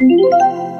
Música